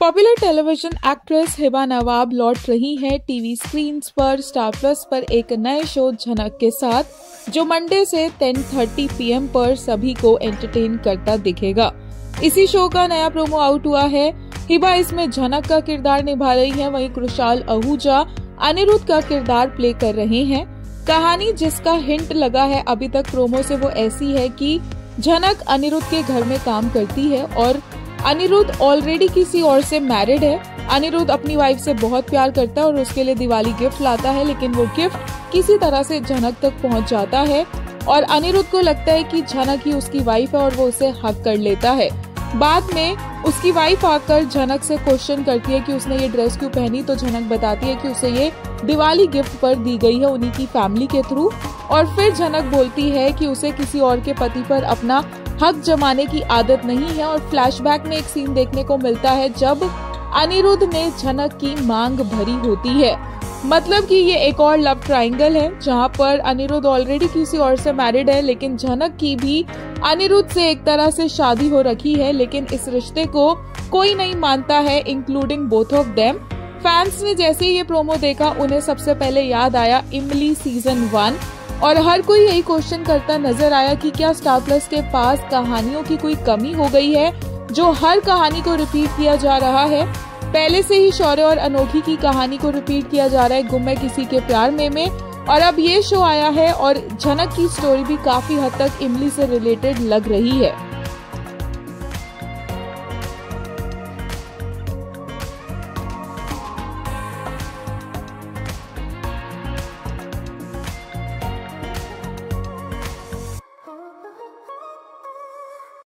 Popular television actress Hiba Nawab लौट रही है टीवी स्क्रीन पर स्टार प्लस पर एक नए शो झनक के साथ, जो मंडे से 10:30 पीएम पर सभी को एंटरटेन करता दिखेगा। इसी शो का नया प्रोमो आउट हुआ है। हिबा इसमें झनक का किरदार निभा रही है, वहीं कृषाल आहूजा अनिरुद्ध का किरदार प्ले कर रहे हैं। कहानी जिसका हिंट लगा है अभी तक प्रोमो से वो ऐसी है कि झनक अनिरुद्ध के घर में काम करती है और अनिरुद्ध ऑलरेडी किसी और से मैरिड है। अनिरुद्ध अपनी वाइफ से बहुत प्यार करता है और उसके लिए दिवाली गिफ्ट लाता है, लेकिन वो गिफ्ट किसी तरह से झनक तक पहुँच जाता है। और अनिरुद्ध को लगता है कि झनक ही उसकी वाइफ है और वो उसे हक कर लेता है। बाद में उसकी वाइफ आकर झनक से क्वेश्चन करती है कि उसने ये ड्रेस क्यों पहनी? तो झनक बताती है कि उसे ये दिवाली गिफ्ट पर दी गई है उन्हीं की फैमिली के थ्रू और फिर झनक बोलती है कि उसे किसी और के पति पर अपना हक जमाने की आदत नहीं है और फ्लैशबैक में एक सीन देखने को मिलता है जब अनिरुद्ध ने झनक की मांग भरी होती है। मतलब कि ये एक और लव ट्रायंगल है, जहाँ पर अनिरुद्ध ऑलरेडी किसी और से मैरिड है, लेकिन झनक की भी अनिरुद्ध से एक तरह से शादी हो रखी है, लेकिन इस रिश्ते को कोई नहीं मानता है including both of them fans ने जैसे ही ये प्रोमो देखा, उन्हें सबसे पहले याद आया इमली सीज़न वन और हर कोई यही क्वेश्चन करता नज़र आया कि क्या स्टार प्लस के पास कहानियों की कोई कमी हो गई है, जो हर कहानी को रिपीट किया जा रहा है। पहले से ही शौर्य और अनोखी की कहानी को रिपीट किया जा रहा है, गुम है किसी के प्यार में में। और अब ये शो आया है और झनक की स्टोरी भी काफ़ी हद तक इमली से रिलेटेड लग रही है।